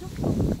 beautiful.